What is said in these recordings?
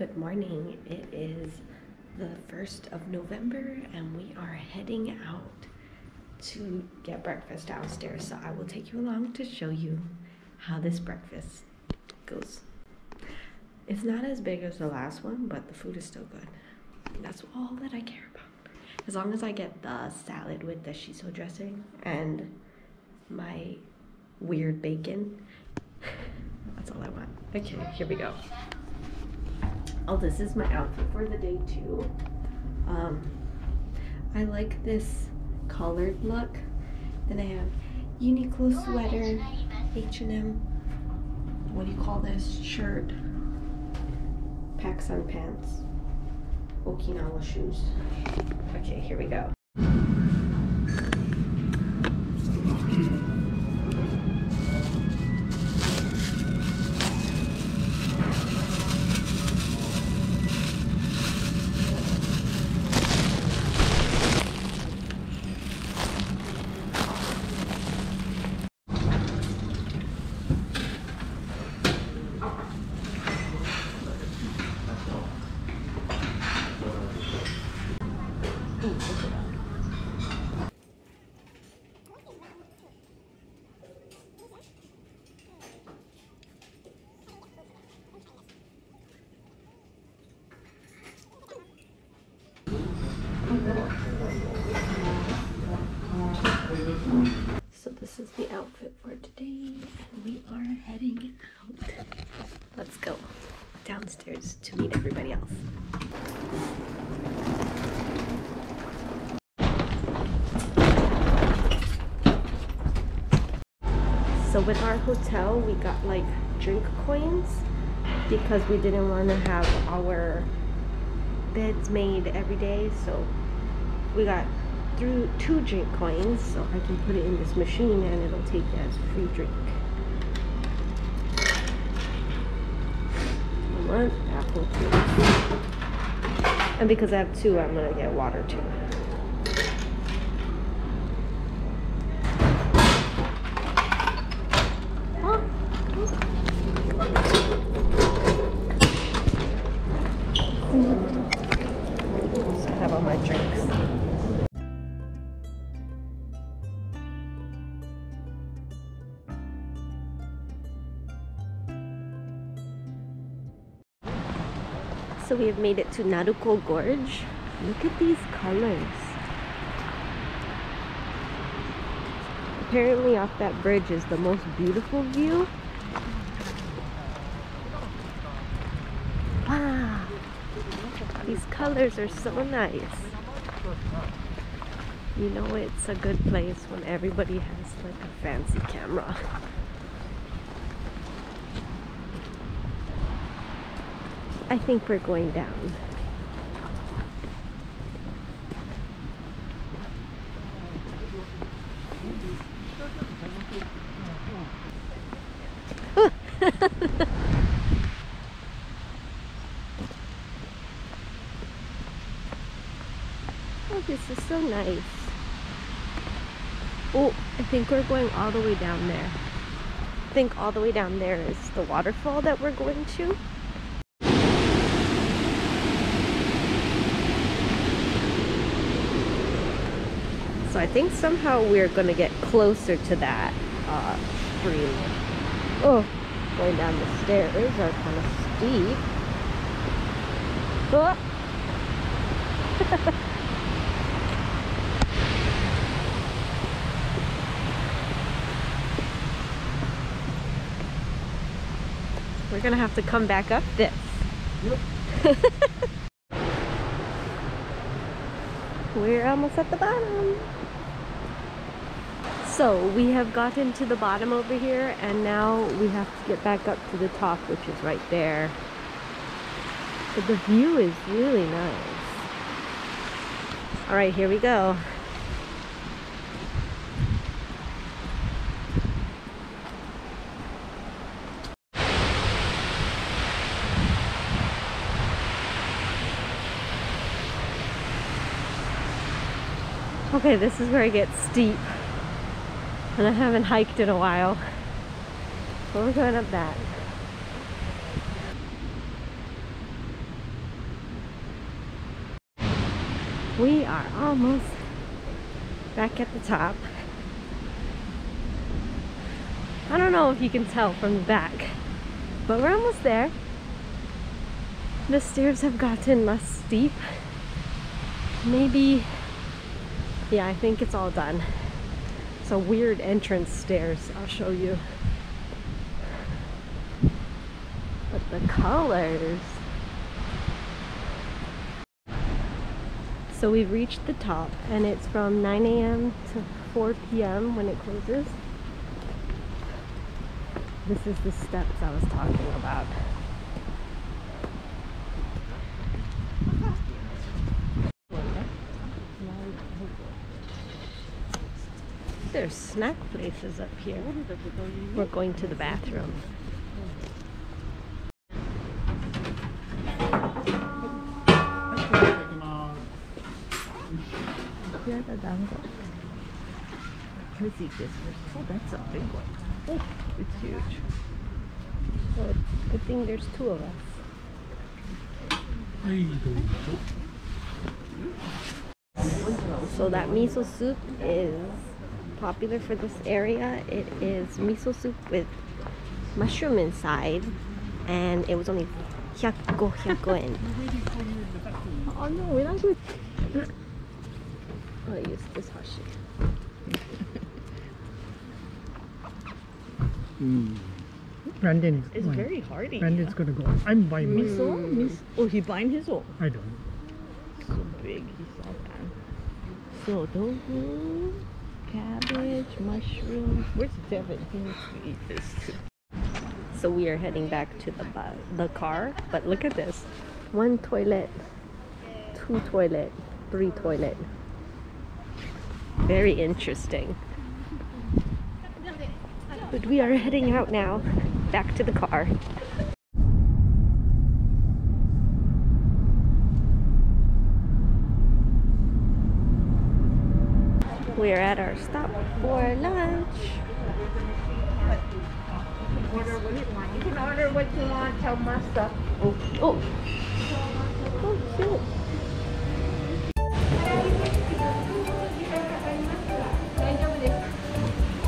Good morning. It is the 1st of November and we are heading out to get breakfast downstairs. So I will take you along to show you how this breakfast goes. It's not as big as the last one, but the food is still good. That's all that I care about. As long as I get the salad with the shiso dressing and my weird bacon, that's all I want. Okay, here we go. Oh, this is my outfit for the day too. Um, I like this colored look. Then I have Uniqlo sweater, H&M, what do you call this, shirt, PacSun pants, Okinawa shoes. Okay, here we go. So this is the outfit for today and we are heading out. Let's go downstairs to meet everybody else. So with our hotel, we got like drink coins because we didn't want to have our beds made every day. So we got through two drink coins so I can put it in this machine and it'll take as free drink. One apple juice. And because I have two, I'm gonna get water too. So we have made it to Naruko Gorge. Look at these colors. Apparently off that bridge is the most beautiful view. Wow. These colors are so nice. You know it's a good place when everybody has like a fancy camera. I think we're going down. oh, this is so nice. Oh, I think we're going all the way down there. I think all the way down there is the waterfall that we're going to. So I think somehow we're gonna get closer to that uh, stream. Oh, going down the stairs are kind of steep. Oh. we're gonna have to come back up this. We're almost at the bottom. So we have gotten to the bottom over here and now we have to get back up to the top which is right there. But the view is really nice. All right, here we go. Okay, this is where it gets steep and I haven't hiked in a while. But we're going up that. We are almost back at the top. I don't know if you can tell from the back, but we're almost there. The stairs have gotten less steep. Maybe, yeah, I think it's all done. A weird entrance stairs, I'll show you. But the colors. So we've reached the top and it's from 9 a.m. to 4 p.m. when it closes. This is the steps I was talking about. There's snack places up here. We're going to the bathroom. We see this first? Oh, that's a big one. Oh, it's huge. Oh, good thing there's two of us. So that miso soup is popular for this area. It is miso soup with mushroom inside, and it was only 100, 100 yen. Oh no, we're not good. I'll use this hashi. Hmm. Brandon is It's going. very hearty. Brandon's gonna go. I'm buying miso. Miso? Mis- oh, he buying his own. I don't. So big, he saw that. So tofu, cabbage, mushroom. Where's Devin? He needs to eat this too. So we are heading back to the bu- the car, but look at this. One toilet, two toilet, three toilet. Very interesting. But we are heading out now, back to the car. We are at our stop for lunch. order what you want. You can order what you want, tell master. Oh, oh, oh, cute.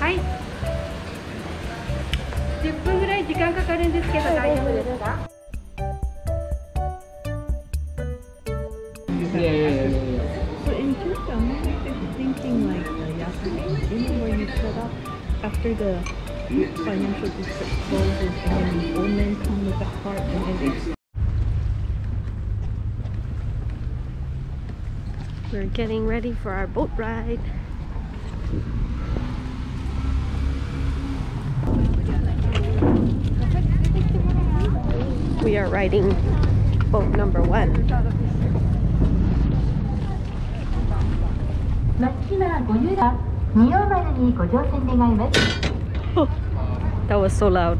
はい。10分ぐらい時間かかるんですけど大丈夫ですか the financial district closes and then the old men come with the cart and then they We're getting ready for our boat ride. We are riding boat number one. 松島ご入団二葉丸にご乗船願います That was so loud.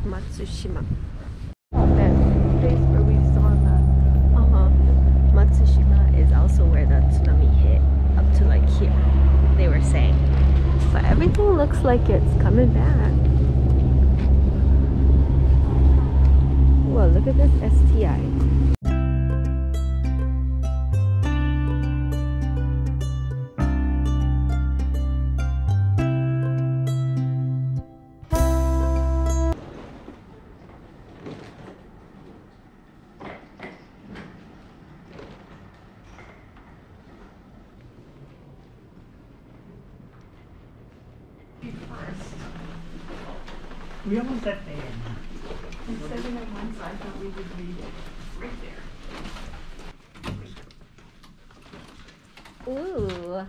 Matsushima. That place where we saw that. Uh-huh. Matsushima is also where the tsunami hit, up to like here, they were saying. But everything looks like it's coming back. One side, thought we would read it right there. Ooh,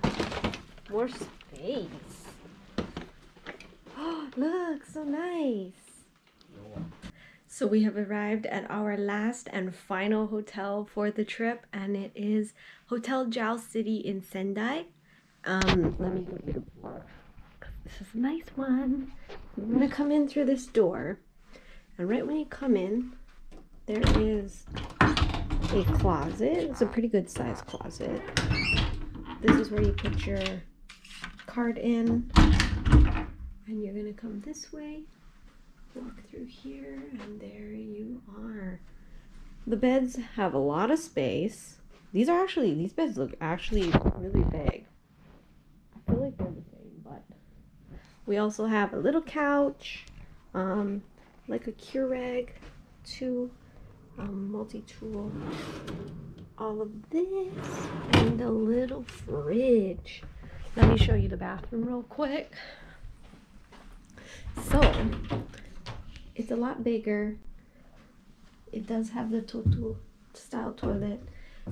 more space. Oh, look, so nice. So we have arrived at our last and final hotel for the trip, and it is Hotel JAL City in Sendai. Um, let me go get a. This is a nice one. You're gonna come in through this door, and right when you come in, there is a closet. It's a pretty good size closet. This is where you put your card in. And you're gonna come this way, walk through here, and there you are. The beds have a lot of space. These are actually, these beds look actually really big. I feel like they're the same, but we also have a little couch, um, like a Keurig, two um, multi-tool, all of this, and a little fridge. Let me show you the bathroom real quick. So, it's a lot bigger. It does have the Toto style toilet.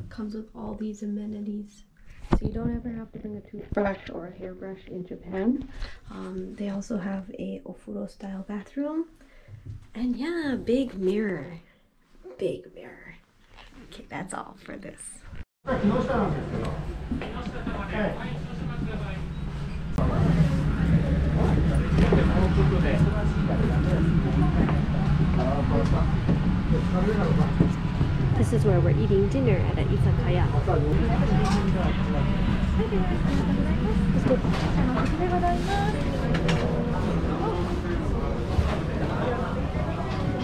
Comes with all these amenities. So you don't ever have to bring a toothbrush or a hairbrush in Japan. Um, they also have a ofuro style bathroom. And yeah, big mirror. Big mirror. Okay, that's all for this. This is where we're eating dinner at an izakaya.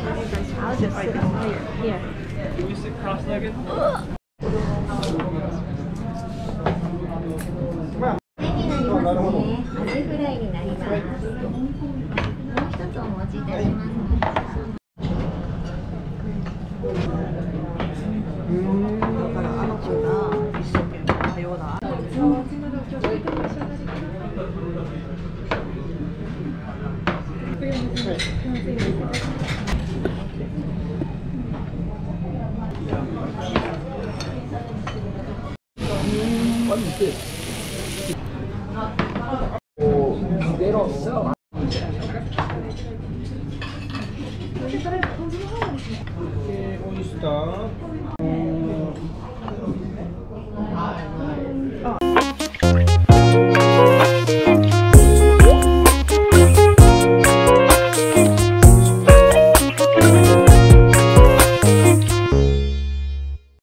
I'll just sit here. Here. Can we sit cross-legged? オ